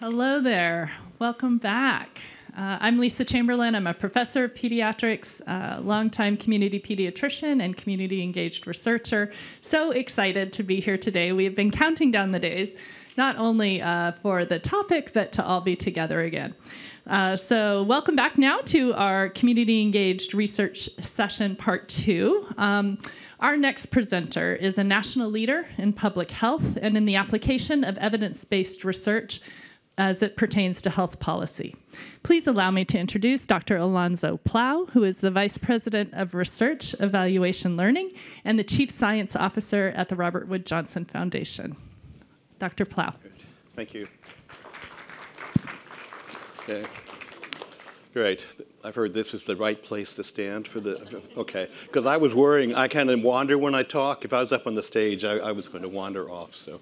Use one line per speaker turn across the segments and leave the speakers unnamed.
Hello there. Welcome back. Uh, I'm Lisa Chamberlain. I'm a professor of pediatrics, uh, longtime community pediatrician, and community engaged researcher. So excited to be here today. We have been counting down the days, not only uh, for the topic, but to all be together again. Uh, so, welcome back now to our community engaged research session part two. Um, our next presenter is a national leader in public health and in the application of evidence based research as it pertains to health policy. Please allow me to introduce Dr. Alonzo Plough, who is the Vice President of Research, Evaluation Learning, and the Chief Science Officer at the Robert Wood Johnson Foundation. Dr. Plough.
Thank you. Okay. Great. I've heard this is the right place to stand for the. Okay. Because I was worrying, I kind of wander when I talk. If I was up on the stage, I, I was going to wander off. So,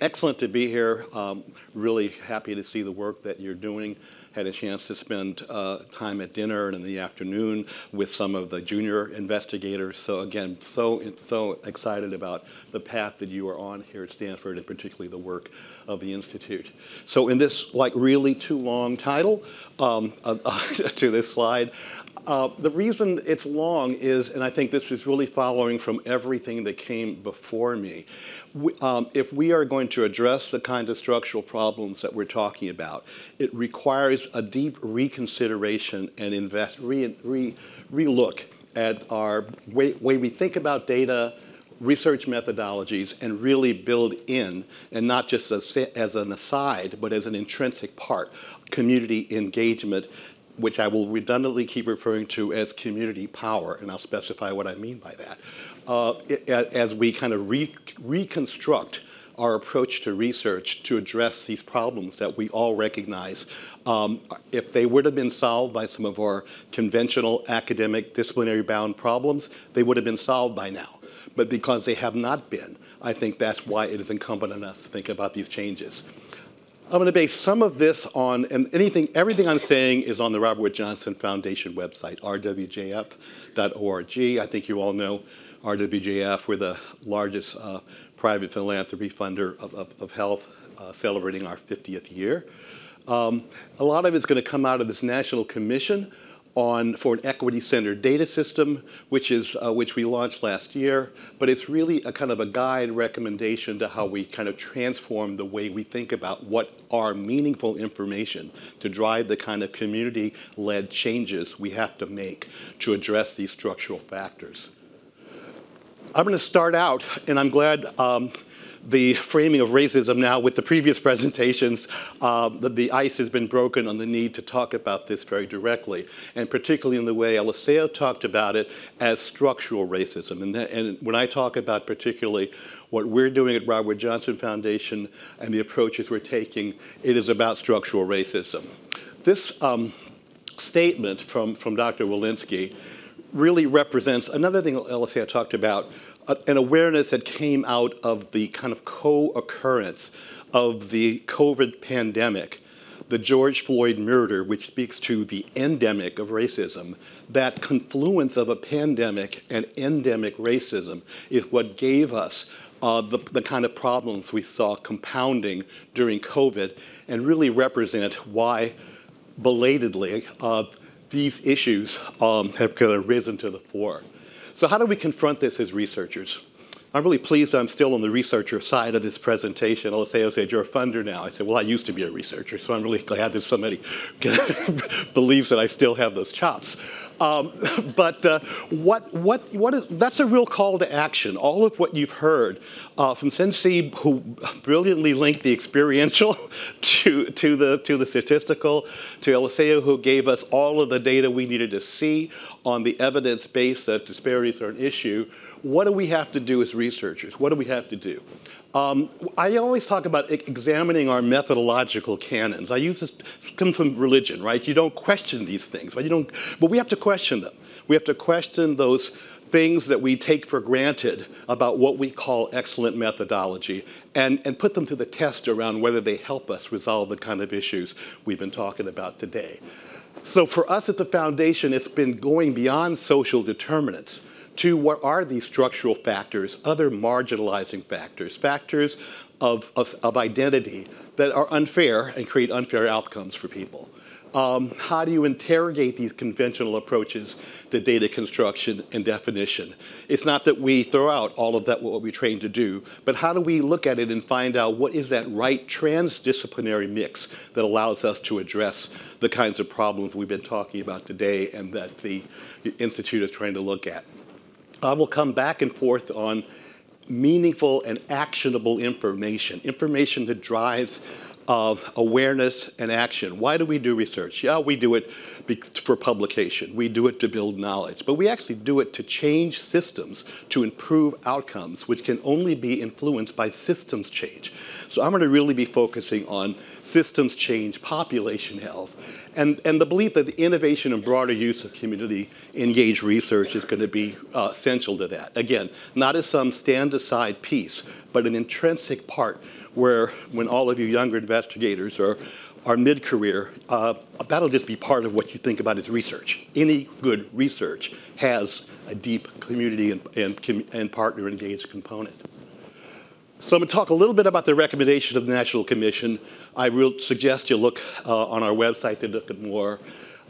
excellent to be here. Um, really happy to see the work that you're doing had a chance to spend uh, time at dinner and in the afternoon with some of the junior investigators. So again, so so excited about the path that you are on here at Stanford, and particularly the work of the institute. So in this like really too long title um, uh, to this slide, uh, the reason it's long is, and I think this is really following from everything that came before me, we, um, if we are going to address the kind of structural problems that we're talking about, it requires a deep reconsideration and invest, re, re, re-look at our way, way we think about data, research methodologies and really build in, and not just as, as, an aside, but as an intrinsic part, community engagement which I will redundantly keep referring to as community power, and I'll specify what I mean by that, uh, as we kind of re reconstruct our approach to research to address these problems that we all recognize. Um, if they would have been solved by some of our conventional academic disciplinary bound problems, they would have been solved by now. But because they have not been, I think that's why it is incumbent on us to think about these changes. I'm going to base some of this on, and anything, everything I'm saying is on the Robert Wood Johnson Foundation website, rwjf.org. I think you all know RWJF. We're the largest uh, private philanthropy funder of, of, of health, uh, celebrating our 50th year. Um, a lot of it's going to come out of this National Commission on for an equity-centered data system, which is uh, which we launched last year. But it's really a kind of a guide recommendation to how we kind of transform the way we think about what are meaningful information to drive the kind of community-led changes we have to make to address these structural factors. I'm going to start out, and I'm glad um, the framing of racism now with the previous presentations, uh, the, the, ice has been broken on the need to talk about this very directly, and particularly in the way Eliseo talked about it as structural racism. And, that, and when I talk about particularly what we're doing at Robert Johnson Foundation and the approaches we're taking, it is about structural racism. This um, statement from, from Dr. Walensky really represents another thing Eliseo talked about, an awareness that came out of the kind of co-occurrence of the COVID pandemic, the George Floyd murder, which speaks to the endemic of racism, that confluence of a pandemic and endemic racism is what gave us uh, the, the kind of problems we saw compounding during COVID and really represent why belatedly uh, these issues um, have kind of risen to the fore. So how do we confront this as researchers? I'm really pleased I'm still on the researcher side of this presentation. I'll say, I'll you're a funder now. I said, well, I used to be a researcher, so I'm really glad that somebody believes that I still have those chops. Um, but uh, what, what, what is, that's a real call to action. All of what you've heard uh, from Sensi, who brilliantly linked the experiential to, to, the, to the statistical, to Eliseo, who gave us all of the data we needed to see on the evidence base that disparities are an issue. What do we have to do as researchers? What do we have to do? Um, I always talk about examining our methodological canons. I use this comes from religion, right? You don't question these things, right? You don't, but we have to question them. We have to question those things that we take for granted about what we call excellent methodology and, and put them to the test around whether they help us resolve the kind of issues we've been talking about today. So for us at the foundation, it's been going beyond social determinants to what are these structural factors, other marginalizing factors, factors of, of, of identity that are unfair and create unfair outcomes for people. Um, how do you interrogate these conventional approaches to data construction and definition? It's not that we throw out all of that what we're trained to do, but how do we look at it and find out what is that right transdisciplinary mix that allows us to address the kinds of problems we've been talking about today and that the Institute is trying to look at. I will come back and forth on meaningful and actionable information, information that drives of awareness and action. Why do we do research? Yeah, we do it for publication. We do it to build knowledge. But we actually do it to change systems, to improve outcomes, which can only be influenced by systems change. So I'm going to really be focusing on systems change, population health, and, and the belief that the innovation and broader use of community engaged research is going to be uh, essential to that. Again, not as some stand aside piece, but an intrinsic part where when all of you younger investigators are, are mid-career, uh, that'll just be part of what you think about as research. Any good research has a deep community and, and, and partner engaged component. So I'm going to talk a little bit about the recommendation of the National Commission. I will suggest you look uh, on our website to look at more.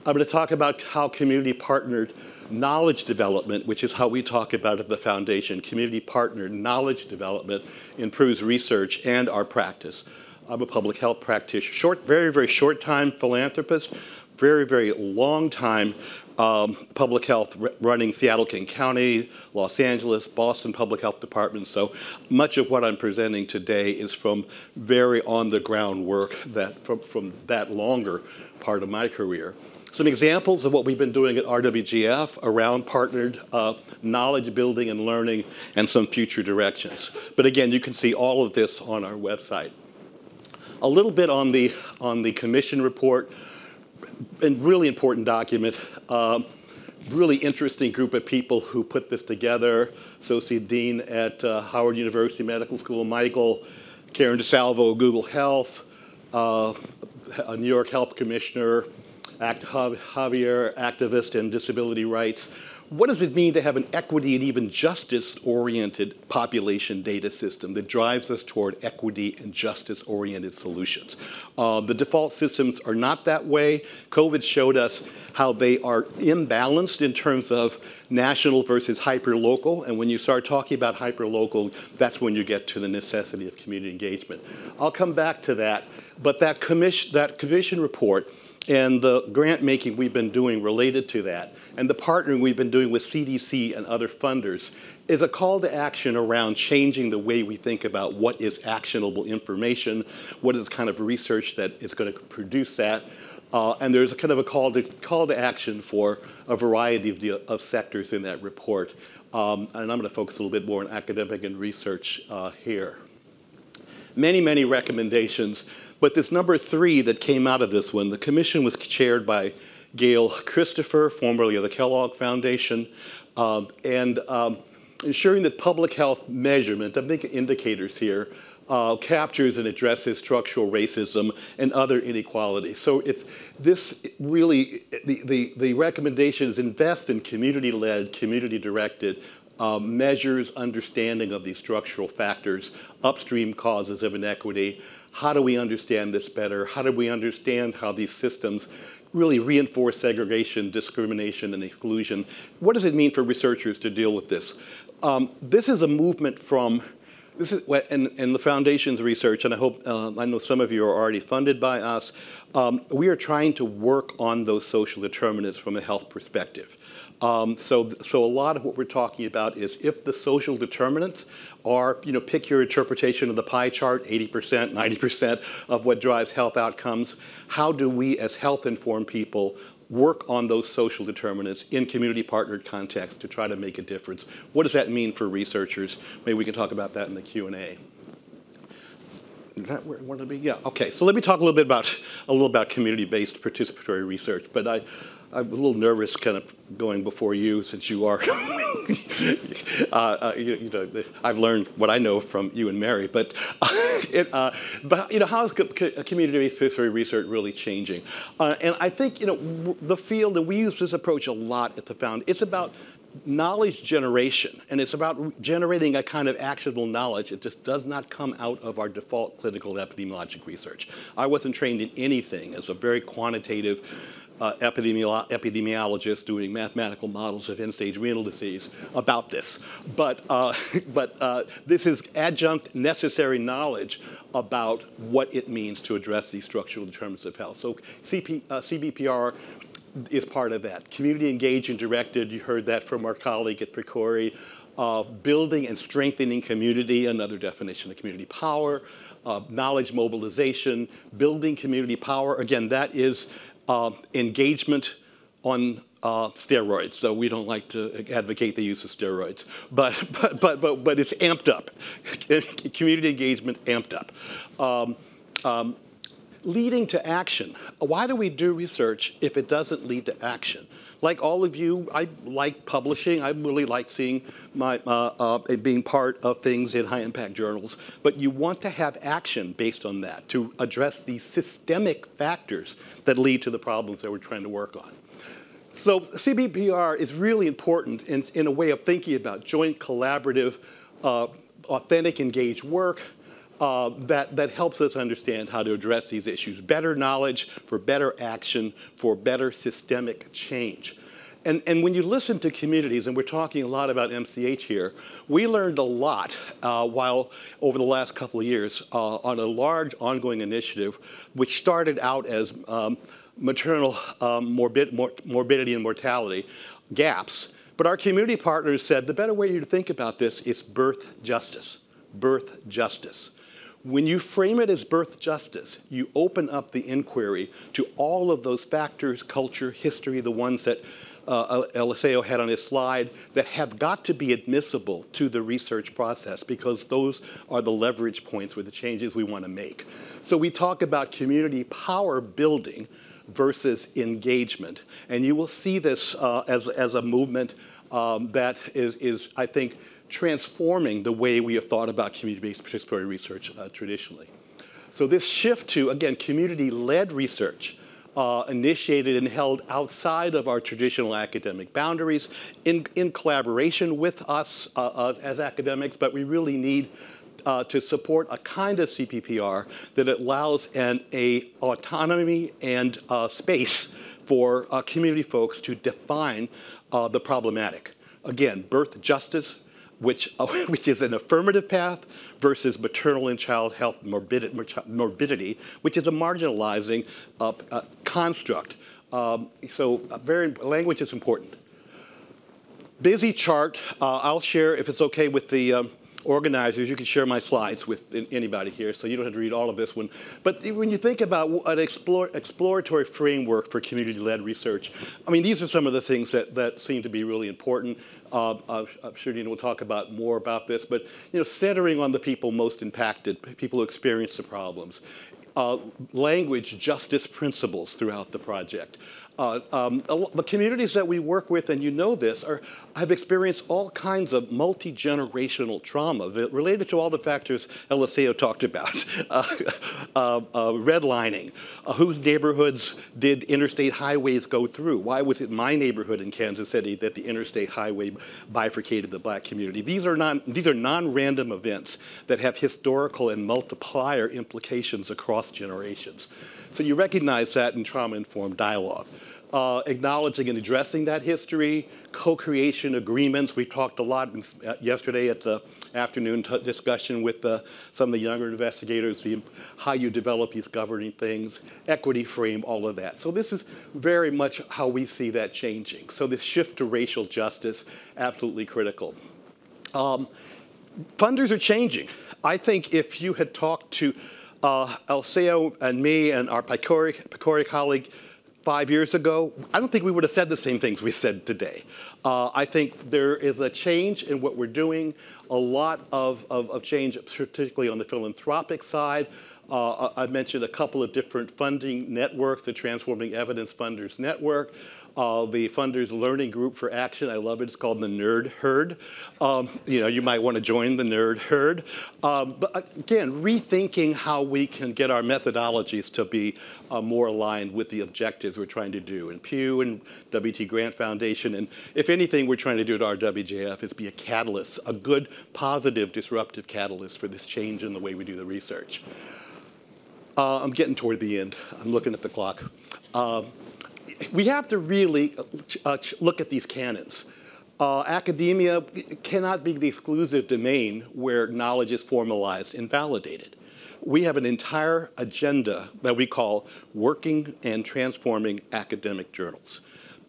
I'm going to talk about how community partnered knowledge development, which is how we talk about at the foundation, community partnered knowledge development improves research and our practice. I'm a public health practitioner, short, very, very short time philanthropist, very, very long time um, public health running Seattle King County, Los Angeles, Boston Public Health Departments. So much of what I'm presenting today is from very on the ground work that from, from that longer part of my career. Some examples of what we've been doing at RWJF around partnered uh, knowledge building and learning and some future directions. But again, you can see all of this on our website. A little bit on the, on the commission report, and really important document. Uh, really interesting group of people who put this together. Associate Dean at uh, Howard University Medical School, Michael, Karen DeSalvo, Google Health, uh, a New York Health Commissioner, Act, Javier, activist in disability rights. What does it mean to have an equity and even justice-oriented population data system that drives us toward equity and justice-oriented solutions? Uh, the default systems are not that way. COVID showed us how they are imbalanced in terms of national versus hyper-local, and when you start talking about hyper-local, that's when you get to the necessity of community engagement. I'll come back to that, but that commission, that commission report and the grant making we've been doing related to that, and the partnering we've been doing with CDC and other funders, is a call to action around changing the way we think about what is actionable information, what is kind of research that is going to produce that. Uh, and there's a kind of a call to, call to action for a variety of, the, of sectors in that report. Um, and I'm going to focus a little bit more on academic and research uh, here. Many, many recommendations but this number three that came out of this one, the commission was chaired by Gail Christopher, formerly of the Kellogg Foundation, um, and um, ensuring that public health measurement, I'm indicators here, uh, captures and addresses structural racism and other inequalities. So it's this really, the, the, the recommendations invest in community-led, community-directed uh, measures understanding of these structural factors, upstream causes of inequity, how do we understand this better? How do we understand how these systems really reinforce segregation, discrimination, and exclusion? What does it mean for researchers to deal with this? Um, this is a movement from this is in, in the foundation's research, and I hope uh, I know some of you are already funded by us. Um, we are trying to work on those social determinants from a health perspective. Um, so, so a lot of what we're talking about is if the social determinants are, you know, pick your interpretation of the pie chart, 80%, 90% of what drives health outcomes, how do we as health-informed people work on those social determinants in community partnered context to try to make a difference? What does that mean for researchers? Maybe we can talk about that in the Q&A. Is that where I want to be? Yeah, okay. So let me talk a little bit about, a little about community-based participatory research. But I, I'm a little nervous kind of going before you since you are, uh, uh, you, you, know, I've learned what I know from you and Mary, but, it, uh, but you know, how is community-based history research really changing? Uh, and I think, you know, the field, and we use this approach a lot at the Found, it's about knowledge generation, and it's about generating a kind of actionable knowledge. It just does not come out of our default clinical epidemiologic research. I wasn't trained in anything as a very quantitative uh, epidemiolo epidemiologist doing mathematical models of end-stage renal disease about this. But, uh, but uh, this is adjunct necessary knowledge about what it means to address these structural determinants of health. So CP, uh, CBPR is part of that. Community engaged and directed, you heard that from our colleague at PCORI. Building and strengthening community, another definition of community power, knowledge mobilization, building community power. Again, that is uh, engagement on uh, steroids. So we don't like to advocate the use of steroids, but but but but, but it's amped up. Community engagement amped up. Um, um, leading to action. Why do we do research if it doesn't lead to action? Like all of you, I like publishing. I really like seeing my uh, uh, being part of things in high impact journals. But you want to have action based on that to address the systemic factors that lead to the problems that we're trying to work on. So CBPR is really important in, in a way of thinking about joint collaborative, uh, authentic engaged work, uh, that, that helps us understand how to address these issues. Better knowledge for better action, for better systemic change. And, and when you listen to communities, and we're talking a lot about MCH here, we learned a lot uh, while over the last couple of years uh, on a large ongoing initiative, which started out as um, maternal um, morbid, mor morbidity and mortality gaps. But our community partners said the better way to think about this is birth justice. Birth justice. When you frame it as birth justice, you open up the inquiry to all of those factors, culture, history, the ones that uh, Eliseo had on his slide, that have got to be admissible to the research process because those are the leverage points for the changes we want to make. So we talk about community power building versus engagement. And you will see this uh, as, as a movement um, that is, is, I think, transforming the way we have thought about community-based participatory research uh, traditionally. So this shift to, again, community-led research uh, initiated and held outside of our traditional academic boundaries in, in collaboration with us uh, as academics, but we really need uh, to support a kind of CBPR that allows an a autonomy and uh, space for uh, community folks to define uh, the problematic. Again, birth justice, which, which is an affirmative path versus maternal and child health morbidity, morbidity which is a marginalizing uh, uh, construct. Um, so uh, very, language is important. Busy chart, uh, I'll share if it's okay with the um, organizers, you can share my slides with anybody here, so you don't have to read all of this one. But when you think about an explore, exploratory framework for community-led research, I mean, these are some of the things that, that seem to be really important. Uh, I'm sure Nina will talk about more about this, but you know, centering on the people most impacted, people who experience the problems. Uh, language justice principles throughout the project. Uh, um, the communities that we work with, and you know this, are, have experienced all kinds of multi-generational trauma related to all the factors Eliseo talked about. Uh, uh, uh, redlining, uh, whose neighborhoods did interstate highways go through? Why was it my neighborhood in Kansas City that the interstate highway bifurcated the black community? These are, these are non-random events that have historical and multiplier implications across generations. So you recognize that in trauma-informed dialogue uh, acknowledging and addressing that history, co-creation agreements. We talked a lot uh, yesterday at the afternoon discussion with uh, some of the younger investigators, the, how you develop these governing things, equity frame, all of that. So this is very much how we see that changing. So this shift to racial justice, absolutely critical. Um, funders are changing. I think if you had talked to uh, Eliseo and me and our PCORI colleague five years ago, I don't think we would have said the same things we said today. Uh, I think there is a change in what we're doing, a lot of, of, of change, particularly on the philanthropic side. Uh, I mentioned a couple of different funding networks, the Transforming Evidence Funders Network, uh, the Funders Learning Group for Action. I love it. It's called the Nerd Herd. Um, you know, you might want to join the Nerd Herd. Um, but again, rethinking how we can get our methodologies to be uh, more aligned with the objectives we're trying to do. And Pew and WT Grant Foundation, and if anything we're trying to do at RWJF is be a catalyst, a good, positive, disruptive catalyst for this change in the way we do the research. Uh, I'm getting toward the end. I'm looking at the clock. Uh, we have to really uh, look at these canons. Uh, academia cannot be the exclusive domain where knowledge is formalized and validated. We have an entire agenda that we call Working and Transforming Academic Journals.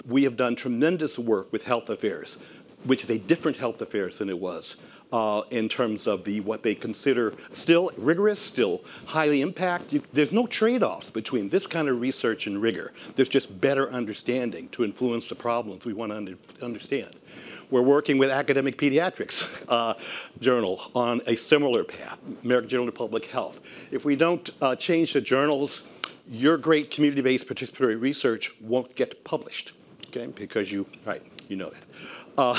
We have done tremendous work with health affairs, which is a different health affairs than it was uh, in terms of the what they consider still rigorous, still highly impact. You, there's no trade-offs between this kind of research and rigor. There's just better understanding to influence the problems we want to under, understand. We're working with Academic Pediatrics uh, Journal on a similar path, American Journal of Public Health. If we don't uh, change the journals, your great community-based participatory research won't get published, okay? Because you, right, you know that. Uh,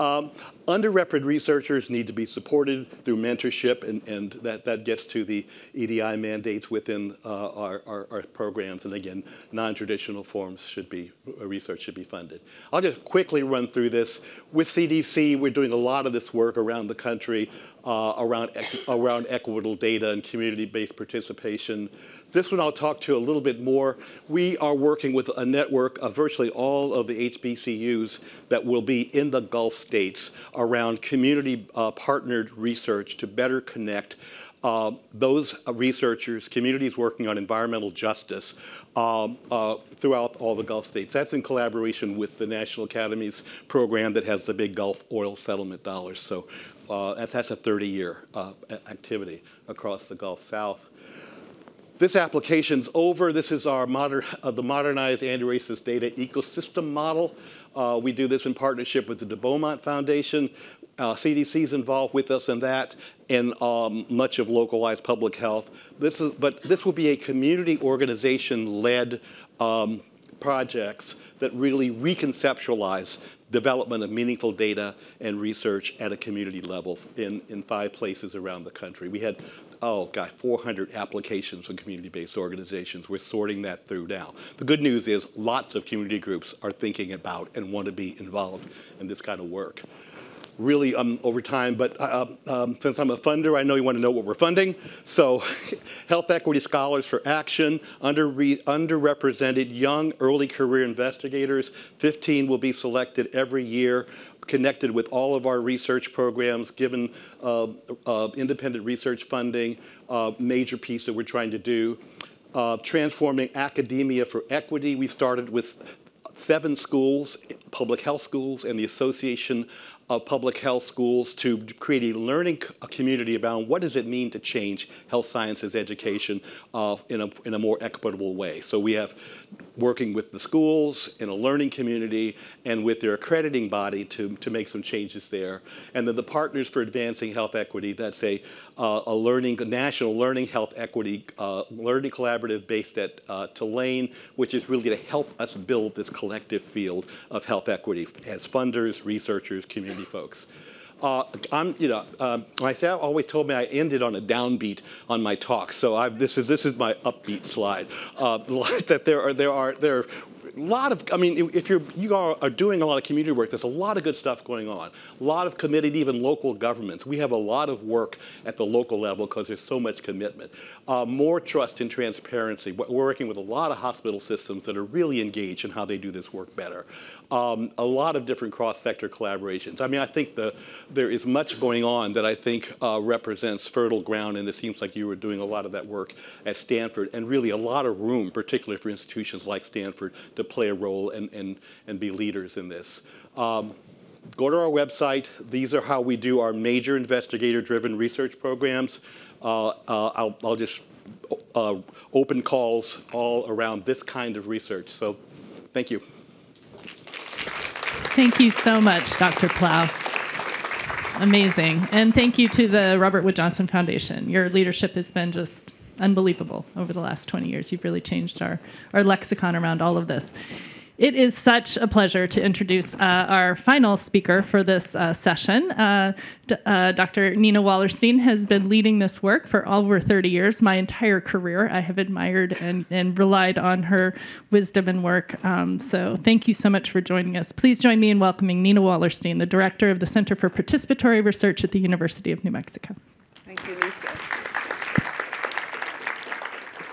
um, underrepresented researchers need to be supported through mentorship, and, and that, that gets to the EDI mandates within uh, our, our, our, programs. And again, non-traditional forms should be, uh, research should be funded. I'll just quickly run through this. With CDC, we're doing a lot of this work around the country uh, around, around equitable data and community-based participation. This one I'll talk to a little bit more. We are working with a network of virtually all of the HBCUs that will be in the Gulf states around community uh, partnered research to better connect uh, those researchers, communities working on environmental justice um, uh, throughout all the Gulf states. That's in collaboration with the National Academies program that has the big Gulf oil settlement dollars. So uh, that's, that's a 30-year uh, activity across the Gulf South. This application's over. This is our modern, uh, the modernized anti-racist data ecosystem model. Uh, we do this in partnership with the De Beaumont Foundation. Uh, CDC is involved with us in that and um, much of localized public health. This is, but this will be a community organization-led um, projects that really reconceptualize development of meaningful data and research at a community level in, in five places around the country. We had oh, got 400 applications from community-based organizations. We're sorting that through now. The good news is lots of community groups are thinking about and want to be involved in this kind of work. Really um, over time, but uh, um, since I'm a funder, I know you want to know what we're funding. So Health Equity Scholars for Action, under underrepresented young early career investigators, 15 will be selected every year connected with all of our research programs, given uh, uh, independent research funding, uh, major piece that we're trying to do. Uh, transforming academia for equity. We started with seven schools, public health schools, and the Association of public health schools to create a learning community about what does it mean to change health sciences education uh, in, a, in a more equitable way. So we have working with the schools in a learning community and with their accrediting body to, to make some changes there. And then the Partners for Advancing Health Equity, that's a, uh, a learning, national learning health equity uh, learning collaborative based at uh, Tulane, which is really to help us build this collective field of health equity as funders, researchers, community folks. Uh, I'm, you know, um, myself always told me I ended on a downbeat on my talk, so I've, this is this is my upbeat slide. Uh, that there are there are there a lot of, I mean, if you're, you are, are, doing a lot of community work, there's a lot of good stuff going on. A lot of committed, even local governments. We have a lot of work at the local level because there's so much commitment. Uh, more trust and transparency. We're working with a lot of hospital systems that are really engaged in how they do this work better. Um, a lot of different cross-sector collaborations. I mean, I think the, there is much going on that I think uh, represents fertile ground, and it seems like you were doing a lot of that work at Stanford, and really a lot of room, particularly for institutions like Stanford, to play a role and, and, and be leaders in this. Um, go to our website. These are how we do our major investigator-driven research programs. Uh, uh, I'll, I'll, just uh, open calls all around this kind of research. So thank you.
Thank you so much, Dr. Plough. Amazing. And thank you to the Robert Wood Johnson Foundation. Your leadership has been just unbelievable over the last 20 years. You've really changed our, our lexicon around all of this. It is such a pleasure to introduce uh, our final speaker for this uh, session. Uh, uh Dr. Nina Wallerstein has been leading this work for over 30 years. My entire career, I have admired and, and relied on her wisdom and work. Um, so thank you so much for joining us. Please join me in welcoming Nina Wallerstein, the director of the Center for Participatory Research at the University of New Mexico.
Thank you,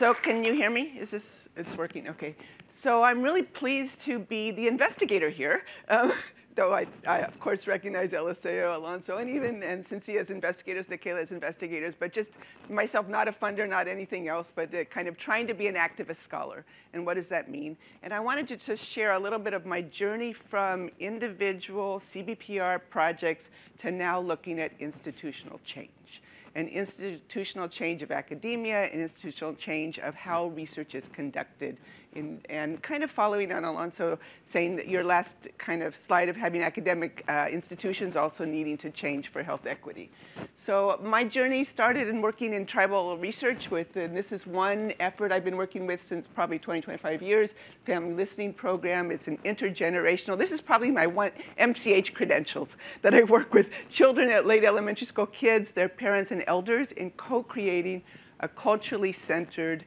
So can you hear me? Is this, it's working, okay. So I'm really pleased to be the investigator here. Um, though I, I, of course, recognize Eliseo, Alonzo, and even, and Cincy as investigators, Nikela as investigators, but just myself, not a funder, not anything else, but uh, kind of trying to be an activist scholar. And what does that mean? And I wanted to just share a little bit of my journey from individual CBPR projects to now looking at institutional change. An institutional change of academia, an institutional change of how research is conducted in, and kind of following on Alonzo saying that your last kind of slide of having academic uh, institutions also needing to change for health equity. So my journey started in working in tribal research with, and this is one effort I've been working with since probably 20, 25 years, family listening program. It's an intergenerational, this is probably my one MCH credentials that I work with children at late elementary school kids, their parents and elders in co-creating a culturally centered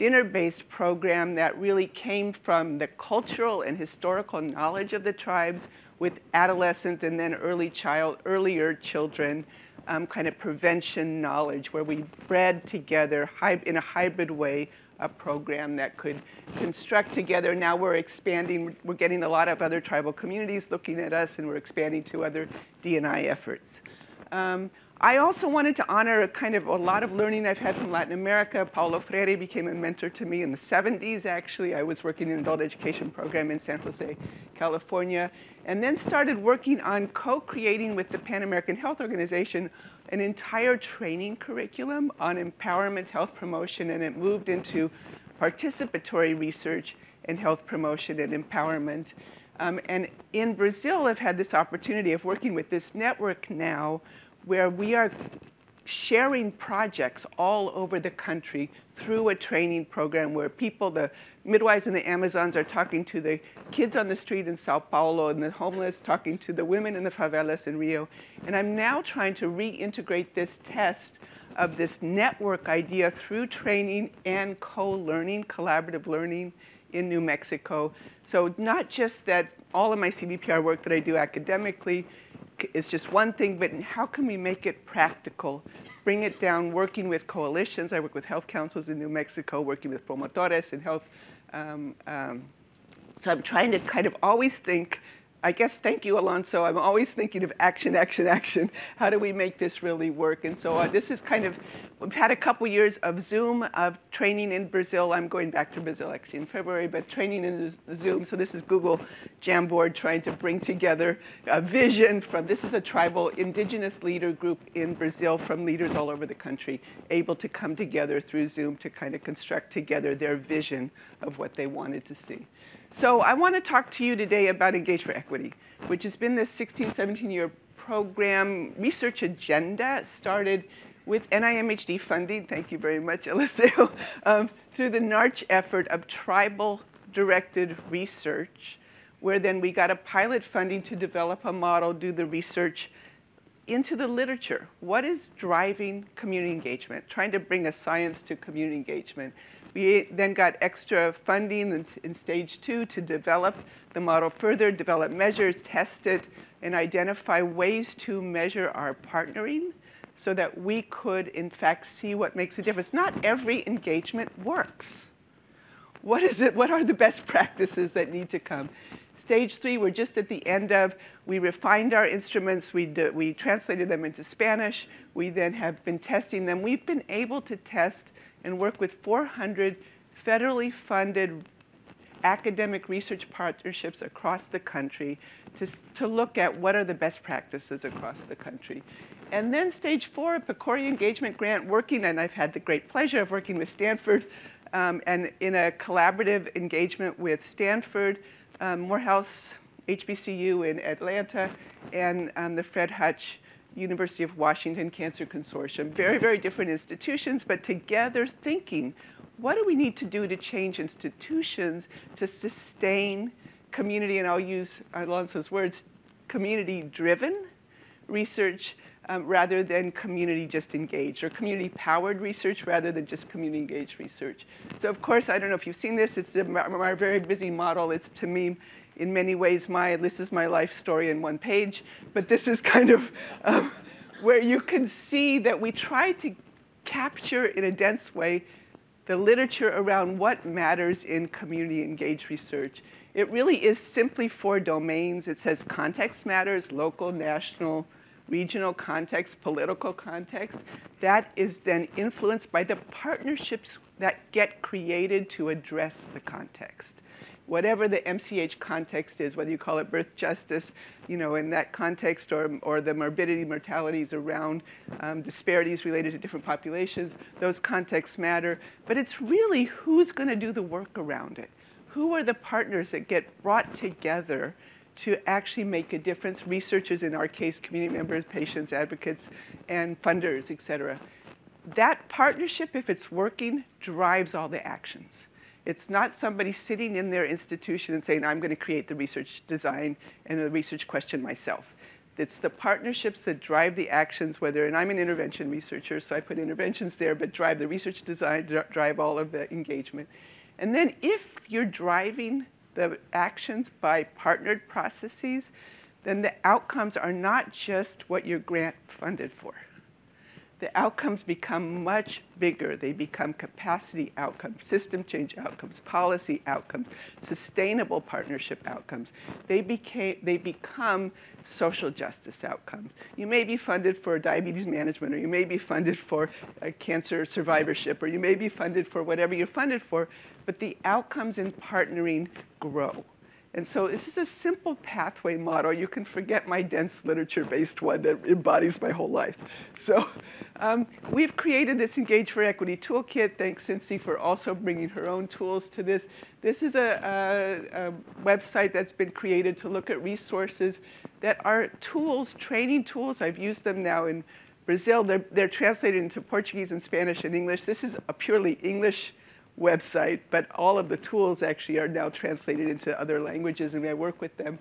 dinner-based program that really came from the cultural and historical knowledge of the tribes with adolescent and then early child, earlier children, um, kind of prevention knowledge where we bred together in a hybrid way a program that could construct together. Now we're expanding, we're getting a lot of other tribal communities looking at us and we're expanding to other D&I efforts. Um, I also wanted to honor a kind of a lot of learning I've had from Latin America. Paulo Freire became a mentor to me in the 70s, actually. I was working in an adult education program in San Jose, California, and then started working on co-creating with the Pan American Health Organization an entire training curriculum on empowerment, health promotion, and it moved into participatory research and health promotion and empowerment. Um, and in Brazil, I've had this opportunity of working with this network now where we are sharing projects all over the country through a training program where people, the midwives in the Amazons are talking to the kids on the street in Sao Paulo and the homeless talking to the women in the favelas in Rio. And I'm now trying to reintegrate this test of this network idea through training and co-learning, collaborative learning in New Mexico. So not just that all of my CBPR work that I do academically is just one thing, but how can we make it practical? Bring it down, working with coalitions. I work with health councils in New Mexico, working with promotores and health. Um, um, so I'm trying to kind of always think I guess thank you, Alonzo. I'm always thinking of action, action, action. How do we make this really work? And so uh, this is kind of, we've had a couple years of Zoom, of training in Brazil. I'm going back to Brazil actually in February, but training in Zoom. So this is Google Jamboard trying to bring together a vision from, this is a tribal indigenous leader group in Brazil from leaders all over the country, able to come together through Zoom to kind of construct together their vision of what they wanted to see. So I want to talk to you today about Engage for Equity, which has been this 16, 17 year program research agenda started with NIMHD funding, thank you very much, Eliseo, um, through the NARCH effort of tribal directed research, where then we got a pilot funding to develop a model, do the research into the literature. What is driving community engagement? Trying to bring a science to community engagement. We then got extra funding in, in, stage two to develop the model further, develop measures, test it, and identify ways to measure our partnering so that we could, in fact, see what makes a difference. Not every engagement works. What is it? What are the best practices that need to come? Stage three, we're just at the end of. We refined our instruments. We, we translated them into Spanish. We then have been testing them. We've been able to test and work with 400 federally funded academic research partnerships across the country to, to look at what are the best practices across the country. And then stage four, a PCORI engagement grant working, and I've had the great pleasure of working with Stanford um, and in a collaborative engagement with Stanford, um, Morehouse HBCU in Atlanta, and um, the Fred Hutch University of Washington Cancer Consortium. Very, very different institutions, but together thinking, what do we need to do to change institutions to sustain community, and I'll use Alonzo's words, community-driven research um, rather than community just engaged or community powered research rather than just community engaged research. So of course, I don't know if you've seen this, it's our very busy model. It's to me, in many ways, my, this is my life story in one page, but this is kind of um, where you can see that we try to capture in a dense way the literature around what matters in community engaged research. It really is simply four domains. It says context matters, local, national, regional context, political context, that is then influenced by the partnerships that get created to address the context. Whatever the MCH context is, whether you call it birth justice, you know, in that context, or, or the morbidity, mortalities around um, disparities related to different populations, those contexts matter. But it's really who's going to do the work around it. Who are the partners that get brought together to actually make a difference. Researchers, in our case, community members, patients, advocates, and funders, et cetera. That partnership, if it's working, drives all the actions. It's not somebody sitting in their institution and saying, I'm going to create the research design and the research question myself. It's the partnerships that drive the actions, whether, and I'm an intervention researcher, so I put interventions there, but drive the research design, drive all of the engagement. And then if you're driving the actions by partnered processes, then the outcomes are not just what your grant funded for. The outcomes become much bigger. They become capacity outcomes, system change outcomes, policy outcomes, sustainable partnership outcomes. They, became, they become social justice outcomes. You may be funded for diabetes management, or you may be funded for uh, cancer survivorship, or you may be funded for whatever you're funded for, but the outcomes in partnering grow. And so this is a simple pathway model. You can forget my dense literature-based one that embodies my whole life. So um, we've created this Engage for Equity toolkit. Thanks, Cincy, for also bringing her own tools to this. This is a, a, a website that's been created to look at resources that are tools, training tools. I've used them now in Brazil. They're, they're translated into Portuguese and Spanish and English. This is a purely English website, but all of the tools actually are now translated into other languages, and I work with them.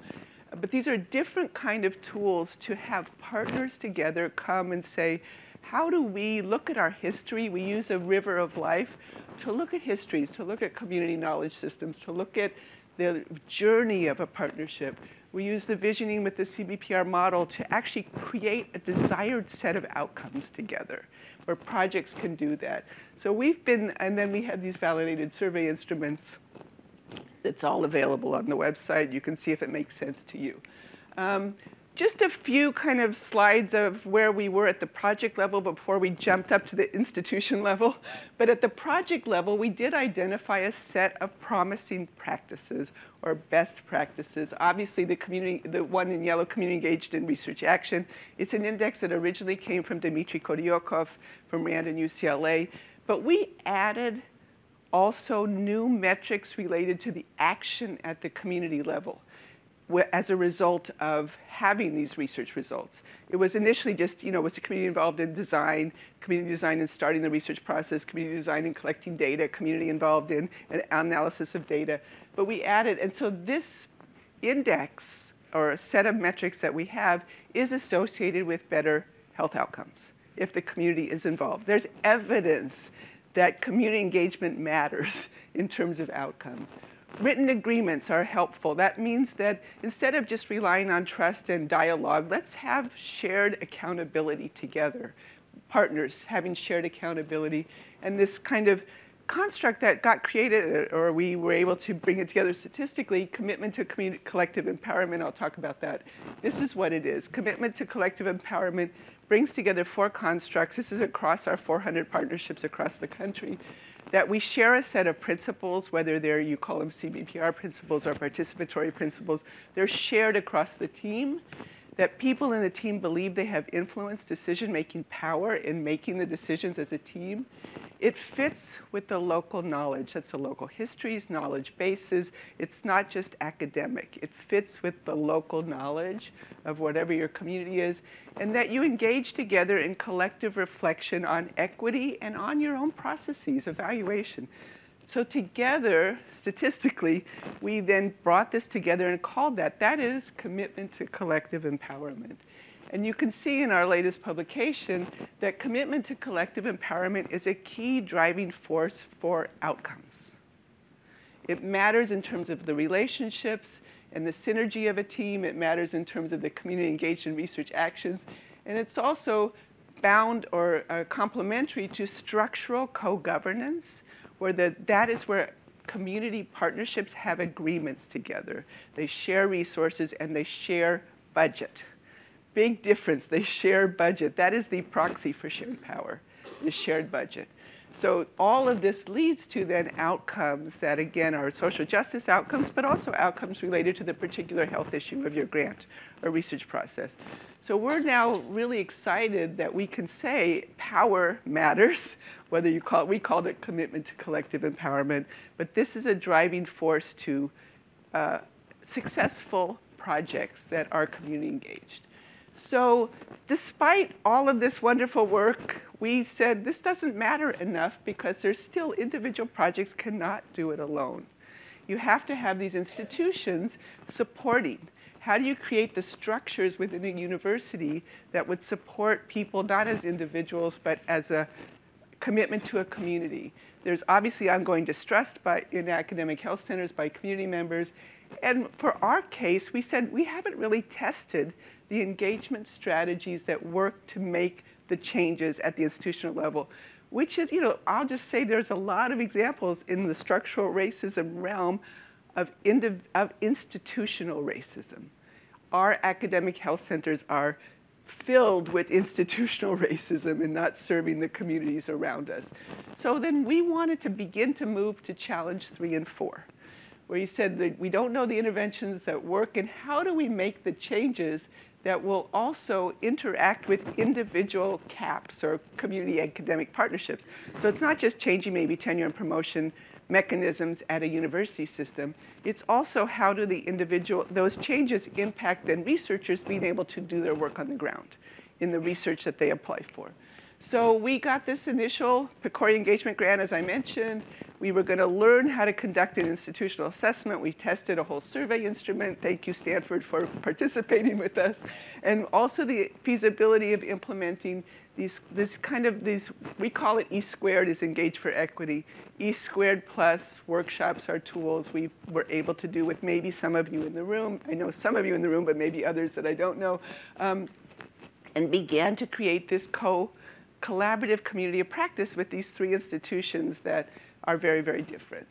But these are different kind of tools to have partners together come and say, how do we look at our history? We use a river of life to look at histories, to look at community knowledge systems, to look at the journey of a partnership. We use the visioning with the CBPR model to actually create a desired set of outcomes together where projects can do that. So we've been, and then we have these validated survey instruments. It's all available on the website. You can see if it makes sense to you. Um, just a few kind of slides of where we were at the project level before we jumped up to the institution level. But at the project level, we did identify a set of promising practices or best practices. Obviously, the community, the one in yellow, community engaged in research action. It's an index that originally came from Dmitry Khodyakov from RAND and UCLA. But we added also new metrics related to the action at the community level as a result of having these research results. It was initially just, you know, was the community involved in design, community design in starting the research process, community design in collecting data, community involved in an analysis of data. But we added, and so this index or set of metrics that we have is associated with better health outcomes if the community is involved. There's evidence that community engagement matters in terms of outcomes. Written agreements are helpful. That means that instead of just relying on trust and dialogue, let's have shared accountability together. Partners having shared accountability. And this kind of construct that got created, or we were able to bring it together statistically, commitment to collective empowerment, I'll talk about that. This is what it is. Commitment to collective empowerment brings together four constructs. This is across our 400 partnerships across the country that we share a set of principles, whether they're, you call them CBPR principles or participatory principles, they're shared across the team, that people in the team believe they have influence, decision-making power in making the decisions as a team, it fits with the local knowledge. That's the local histories, knowledge bases. It's not just academic. It fits with the local knowledge of whatever your community is, and that you engage together in collective reflection on equity and on your own processes, evaluation. So together, statistically, we then brought this together and called that, that is commitment to collective empowerment. And you can see in our latest publication that commitment to collective empowerment is a key driving force for outcomes. It matters in terms of the relationships and the synergy of a team. It matters in terms of the community engaged in research actions. And it's also bound or uh, complementary to structural co-governance where the, that is where community partnerships have agreements together. They share resources and they share budget. Big difference, they share budget. That is the proxy for shared power, the shared budget. So all of this leads to then outcomes that again are social justice outcomes, but also outcomes related to the particular health issue of your grant or research process. So we're now really excited that we can say power matters, whether you call it, we called it commitment to collective empowerment, but this is a driving force to uh, successful projects that are community engaged. So despite all of this wonderful work, we said this doesn't matter enough because there's still individual projects cannot do it alone. You have to have these institutions supporting. How do you create the structures within a university that would support people not as individuals but as a commitment to a community? There's obviously ongoing distrust by, in academic health centers by community members. And for our case, we said we haven't really tested the engagement strategies that work to make the changes at the institutional level, which is, you know, I'll just say there's a lot of examples in the structural racism realm of, of institutional racism. Our academic health centers are filled with institutional racism and not serving the communities around us. So then we wanted to begin to move to challenge three and four, where you said that we don't know the interventions that work and how do we make the changes that will also interact with individual CAPs or community academic partnerships. So it's not just changing maybe tenure and promotion mechanisms at a university system. It's also how do the individual, those changes impact then researchers being able to do their work on the ground in the research that they apply for. So we got this initial PCORI engagement grant, as I mentioned. We were going to learn how to conduct an institutional assessment. We tested a whole survey instrument. Thank you, Stanford, for participating with us. And also the feasibility of implementing these, this kind of these, we call it E squared is engage for equity. E squared plus workshops are tools we were able to do with maybe some of you in the room. I know some of you in the room, but maybe others that I don't know. Um, and began to create this co collaborative community of practice with these three institutions that are very, very different.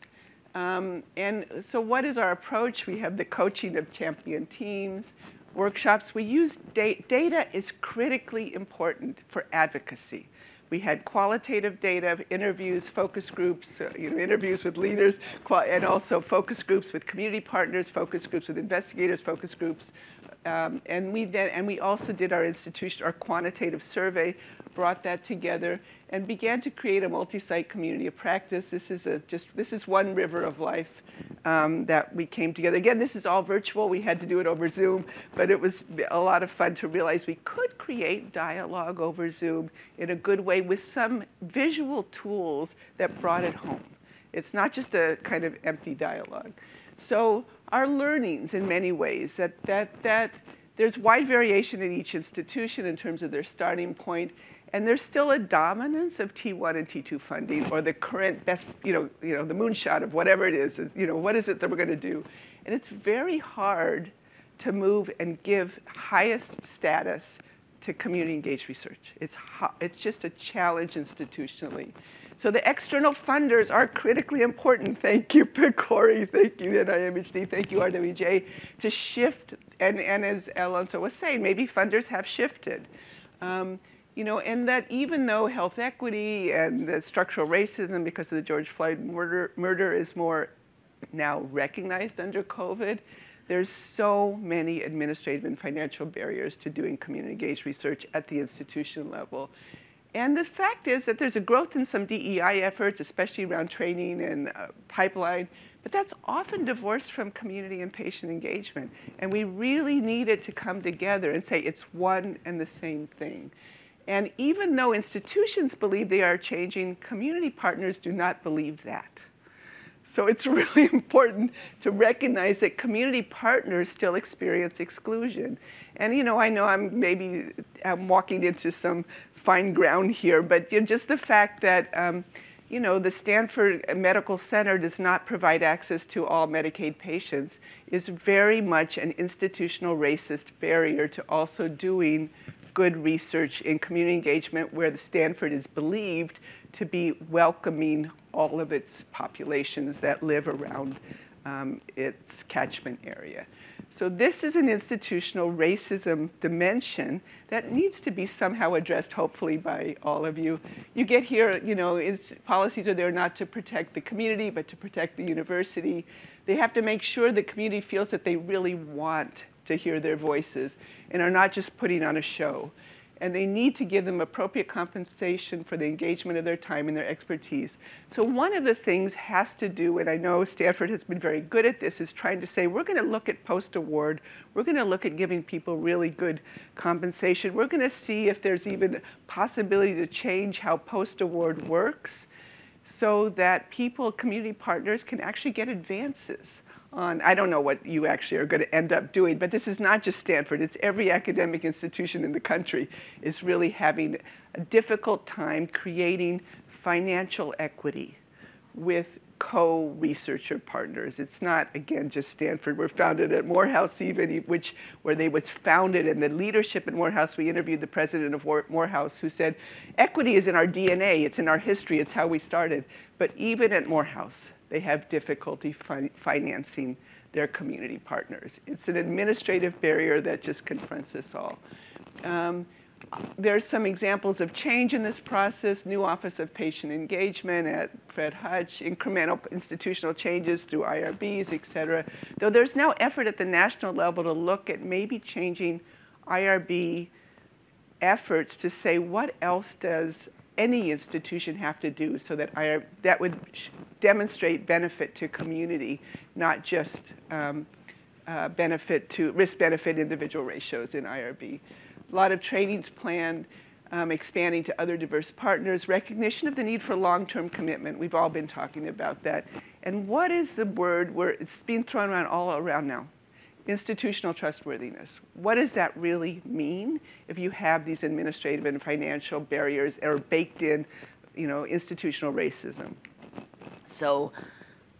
Um, and so what is our approach? We have the coaching of champion teams, workshops. We use da data is critically important for advocacy. We had qualitative data, interviews, focus groups, uh, you know, interviews with leaders, and also focus groups with community partners, focus groups with investigators, focus groups. Um, and we then, and we also did our institution, our quantitative survey, brought that together, and began to create a multi-site community of practice. This is a, just this is one river of life um, that we came together. Again, this is all virtual. We had to do it over Zoom, but it was a lot of fun to realize we could create dialogue over Zoom in a good way with some visual tools that brought it home. It's not just a kind of empty dialogue. So our learnings in many ways that, that, that there's wide variation in each institution in terms of their starting point and there's still a dominance of T1 and T2 funding or the current best, you know, you know, the moonshot of whatever it is, you know, what is it that we're going to do? And it's very hard to move and give highest status to community engaged research. It's, it's just a challenge institutionally. So the external funders are critically important. Thank you, PCORI. Thank you, NIMHD. Thank you, RWJ, to shift. And, and as Alonzo was saying, maybe funders have shifted. Um, you know, and that even though health equity and the structural racism because of the George Floyd murder, murder is more now recognized under COVID, There's so many administrative and financial barriers to doing community engaged research at the institution level. And the fact is that there's a growth in some DEI efforts, especially around training and uh, pipeline, but that's often divorced from community and patient engagement. And we really need it to come together and say it's one and the same thing. And even though institutions believe they are changing, community partners do not believe that. So it's really important to recognize that community partners still experience exclusion. And you know, I know I'm maybe I'm walking into some fine ground here, but you know, just the fact that um, you know, the Stanford Medical Center does not provide access to all Medicaid patients is very much an institutional racist barrier to also doing good research in community engagement where the Stanford is believed to be welcoming all of its populations that live around um, its catchment area. So this is an institutional racism dimension that needs to be somehow addressed, hopefully, by all of you. You get here, you know, it's policies are there not to protect the community, but to protect the university. They have to make sure the community feels that they really want to hear their voices and are not just putting on a show. And they need to give them appropriate compensation for the engagement of their time and their expertise. So one of the things has to do, and I know Stanford has been very good at this, is trying to say, we're going to look at post-award, we're going to look at giving people really good compensation, we're going to see if there's even possibility to change how post-award works so that people, community partners, can actually get advances on, I don't know what you actually are going to end up doing, but this is not just Stanford, it's every academic institution in the country is really having a difficult time creating financial equity with co-researcher partners. It's not, again, just Stanford. We're founded at Morehouse even, which, where they was founded, and the leadership at Morehouse, we interviewed the president of Morehouse who said, equity is in our DNA, it's in our history, it's how we started. But even at Morehouse, they have difficulty fi financing their community partners. It's an administrative barrier that just confronts us all. Um, there's some examples of change in this process, new Office of Patient Engagement at Fred Hutch, incremental institutional changes through IRBs, et cetera. Though there's now effort at the national level to look at maybe changing IRB efforts to say what else does any institution have to do so that I, that would demonstrate benefit to community, not just um, uh, benefit to risk-benefit individual ratios in IRB. A lot of trainings planned, um, expanding to other diverse partners, recognition of the need for long-term commitment. We've all been talking about that. And what is the word where it's being thrown around all around now? Institutional trustworthiness. What does that really mean if you have these administrative and financial barriers that are baked in, you know, institutional racism? So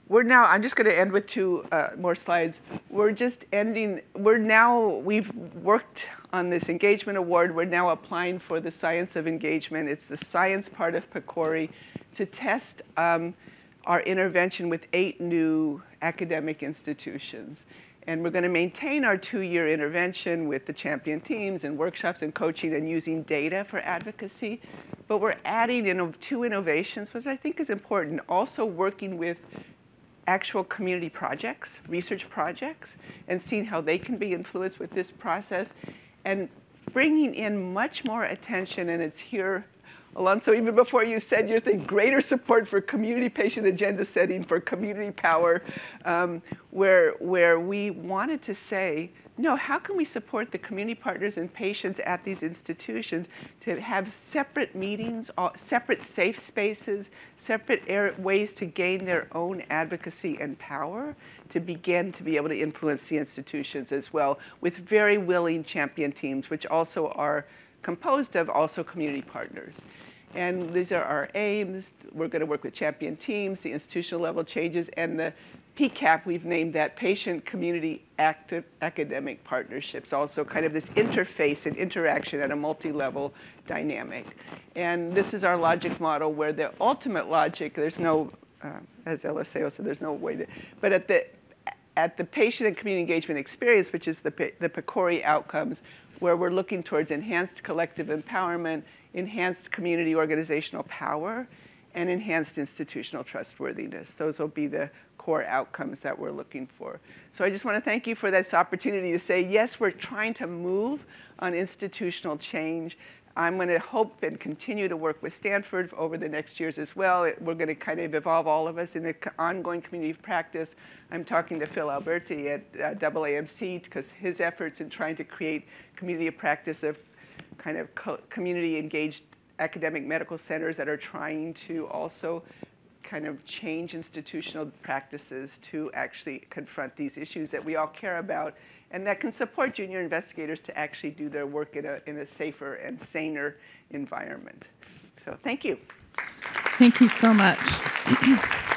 we're now, I'm just going to end with two uh, more slides. We're just ending, we're now, we've worked on this engagement award. We're now applying for the science of engagement. It's the science part of PCORI to test um, our intervention with eight new academic institutions. And we're going to maintain our two-year intervention with the champion teams and workshops and coaching and using data for advocacy. But we're adding in two innovations, which I think is important, also working with actual community projects, research projects, and seeing how they can be influenced with this process, and bringing in much more attention, and it's here Alonzo, even before you said your thing, greater support for community patient agenda setting, for community power, um, where, where we wanted to say, no, how can we support the community partners and patients at these institutions to have separate meetings, separate safe spaces, separate ways to gain their own advocacy and power to begin to be able to influence the institutions as well with very willing champion teams, which also are composed of also community partners. And these are our aims. We're going to work with champion teams, the institutional level changes, and the PCAP, we've named that Patient Community Active Academic Partnerships, also kind of this interface and interaction at a multi-level dynamic. And this is our logic model where the ultimate logic, there's no, uh, as Eliseo said, there's no way to, but at the, at the patient and community engagement experience, which is the, the PCORI outcomes, where we're looking towards enhanced collective empowerment, enhanced community organizational power, and enhanced institutional trustworthiness. Those will be the core outcomes that we're looking for. So I just want to thank you for this opportunity to say, yes, we're trying to move on institutional change. I'm going to hope and continue to work with Stanford over the next years as well. We're going to kind of evolve all of us in an ongoing community practice. I'm talking to Phil Alberti at uh, AAMC because his efforts in trying to create community of practice of kind of co community engaged academic medical centers that are trying to also kind of change institutional practices to actually confront these issues that we all care about and that can support junior investigators to actually do their work in a, in a safer and saner environment. So thank you.
Thank you so much.